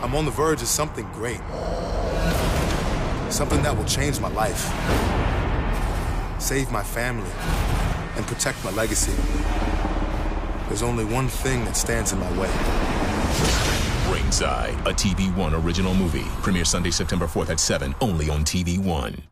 I'm on the verge of something great. Something that will change my life, save my family, and protect my legacy. There's only one thing that stands in my way. Ringside, a TV One original movie. Premiere Sunday, September 4th at 7, only on TV One.